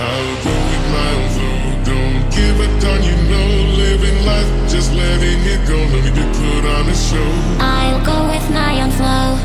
I'll go with my own flow. Don't give a darn, you know. Living life, just letting it go. No need to put on a show. I'll go with my own flow.